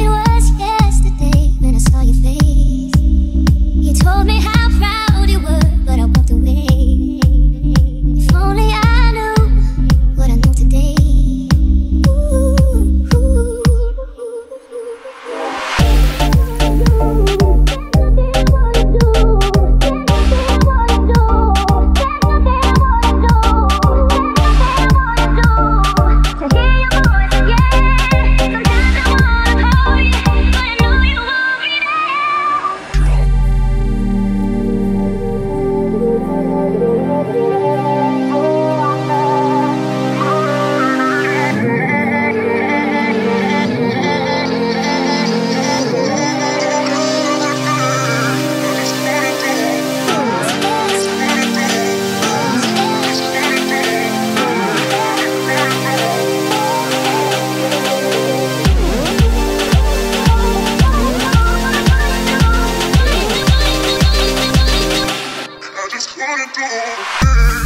it work. gonna do.